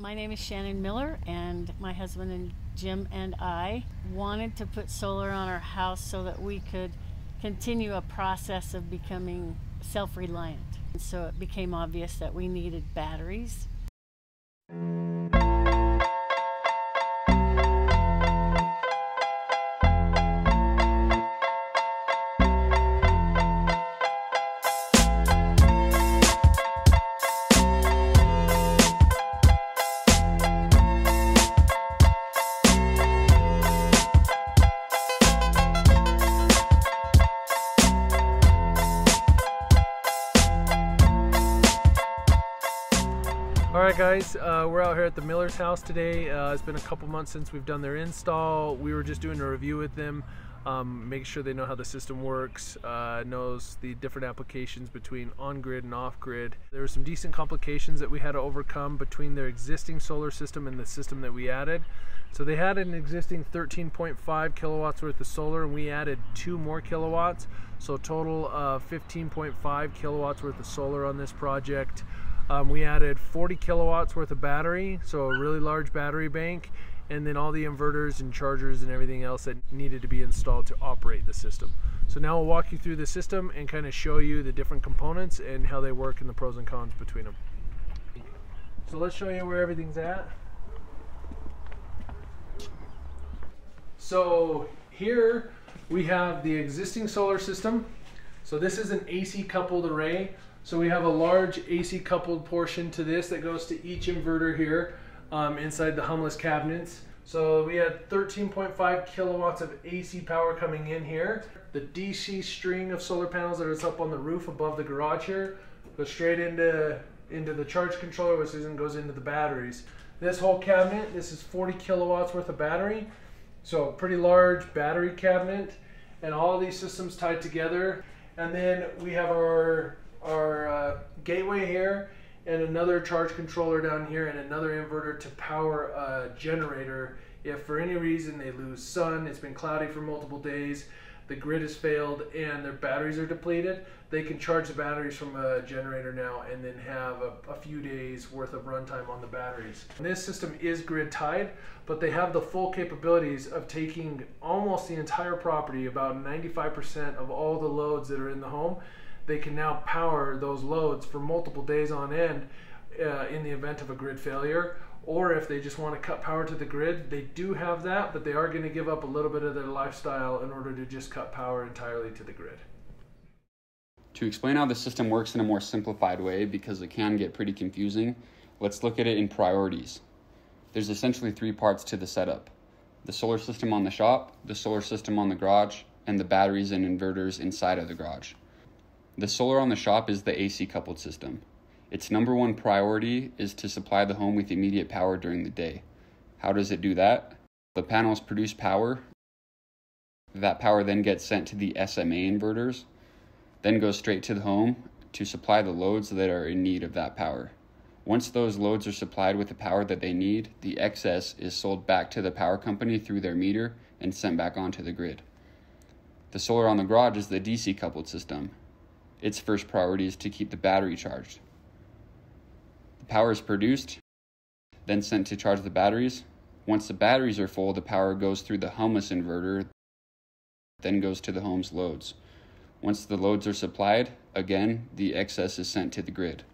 My name is Shannon Miller, and my husband and Jim and I wanted to put solar on our house so that we could continue a process of becoming self reliant. So it became obvious that we needed batteries. All right, guys, uh, we're out here at the Miller's house today. Uh, it's been a couple months since we've done their install. We were just doing a review with them, um, make sure they know how the system works, uh, knows the different applications between on-grid and off-grid. There were some decent complications that we had to overcome between their existing solar system and the system that we added. So they had an existing 13.5 kilowatts worth of solar, and we added two more kilowatts. So total of 15.5 kilowatts worth of solar on this project. Um, we added 40 kilowatts worth of battery, so a really large battery bank, and then all the inverters and chargers and everything else that needed to be installed to operate the system. So now we'll walk you through the system and kind of show you the different components and how they work and the pros and cons between them. So let's show you where everything's at. So here we have the existing solar system. So this is an AC coupled array. So we have a large AC coupled portion to this that goes to each inverter here um, inside the humless cabinets. So we had 13.5 kilowatts of AC power coming in here. The DC string of solar panels that is up on the roof above the garage here goes straight into into the charge controller, which then goes into the batteries. This whole cabinet, this is 40 kilowatts worth of battery. So pretty large battery cabinet and all these systems tied together. And then we have our our uh, gateway here and another charge controller down here and another inverter to power a generator. If for any reason they lose sun it's been cloudy for multiple days the grid has failed and their batteries are depleted they can charge the batteries from a generator now and then have a, a few days worth of runtime on the batteries. And this system is grid tied but they have the full capabilities of taking almost the entire property about 95% of all the loads that are in the home they can now power those loads for multiple days on end uh, in the event of a grid failure. Or if they just want to cut power to the grid, they do have that, but they are going to give up a little bit of their lifestyle in order to just cut power entirely to the grid. To explain how the system works in a more simplified way, because it can get pretty confusing, let's look at it in priorities. There's essentially three parts to the setup the solar system on the shop, the solar system on the garage, and the batteries and inverters inside of the garage. The solar on the shop is the AC coupled system. Its number one priority is to supply the home with immediate power during the day. How does it do that? The panels produce power. That power then gets sent to the SMA inverters, then goes straight to the home to supply the loads that are in need of that power. Once those loads are supplied with the power that they need, the excess is sold back to the power company through their meter and sent back onto the grid. The solar on the garage is the DC coupled system. Its first priority is to keep the battery charged. The power is produced, then sent to charge the batteries. Once the batteries are full, the power goes through the humless inverter, then goes to the home's loads. Once the loads are supplied, again, the excess is sent to the grid.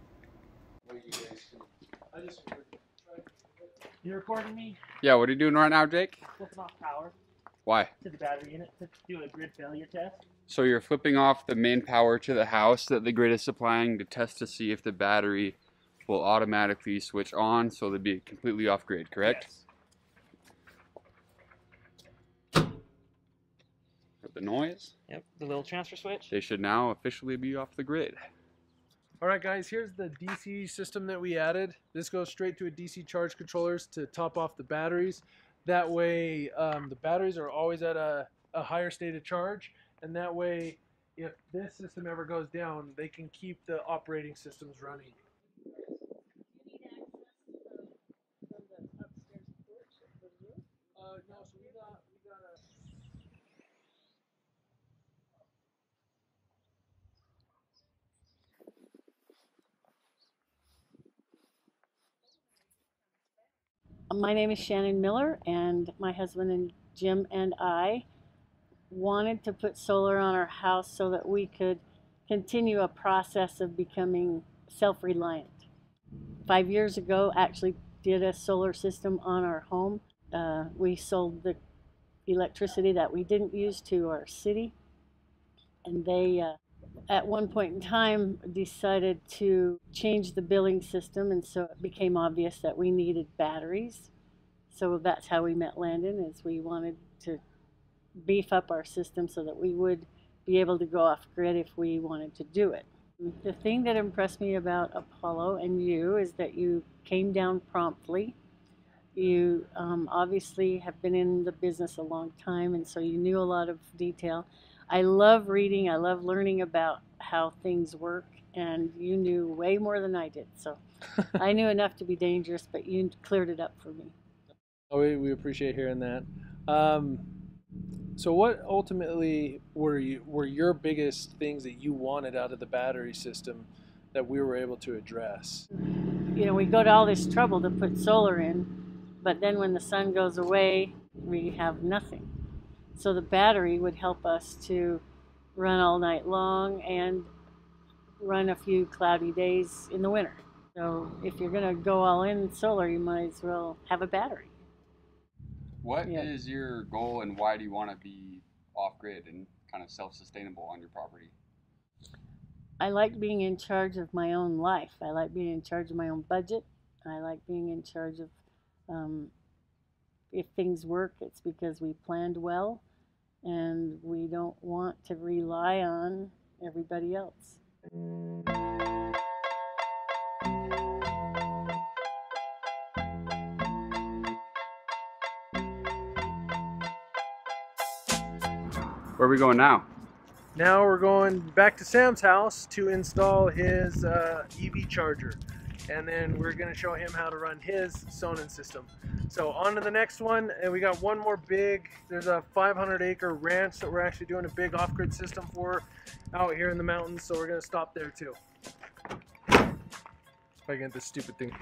You recording me? Yeah, what are you doing right now, Jake? Flipping off power Why? to the battery unit to do a grid failure test. So you're flipping off the main power to the house that the grid is supplying to test to see if the battery will automatically switch on so they'll be completely off grid, correct? Yes. With the noise, Yep. The little transfer switch. they should now officially be off the grid. All right, guys, here's the DC system that we added. This goes straight to a DC charge controllers to top off the batteries. That way, um, the batteries are always at a, a higher state of charge, and that way, if this system ever goes down, they can keep the operating systems running. Uh, no, so we got, we got a My name is Shannon Miller, and my husband and Jim and I wanted to put solar on our house so that we could continue a process of becoming self reliant. Five years ago, actually did a solar system on our home. Uh, we sold the electricity that we didn't use to our city, and they, uh, at one point in time, decided to change the billing system, and so it became obvious that we needed batteries. So that's how we met Landon, is we wanted to beef up our system so that we would be able to go off grid if we wanted to do it. The thing that impressed me about Apollo and you is that you came down promptly. You um, obviously have been in the business a long time, and so you knew a lot of detail. I love reading, I love learning about how things work, and you knew way more than I did. So I knew enough to be dangerous, but you cleared it up for me. Oh, we, we appreciate hearing that. Um, so, what ultimately were you were your biggest things that you wanted out of the battery system that we were able to address? You know, we go to all this trouble to put solar in, but then when the sun goes away, we have nothing. So the battery would help us to run all night long and run a few cloudy days in the winter. So if you're going to go all in solar, you might as well have a battery. What is Yeah. your goal and why do you want to be off grid and kind of self sustainable on your property? I like being in charge of my own life. I like being in charge of my own budget. I like being in charge of um, if things work, it's because we planned well and we don't want to rely on everybody else. Where are we going now? Now we're going back to Sam's house to install his uh, EV charger. And then we're going to show him how to run his Sonnen system. So on to the next one. And we got one more big, there's a 500 acre ranch that we're actually doing a big off-grid system for out here in the mountains. So we're going to stop there too. If I get this stupid thing.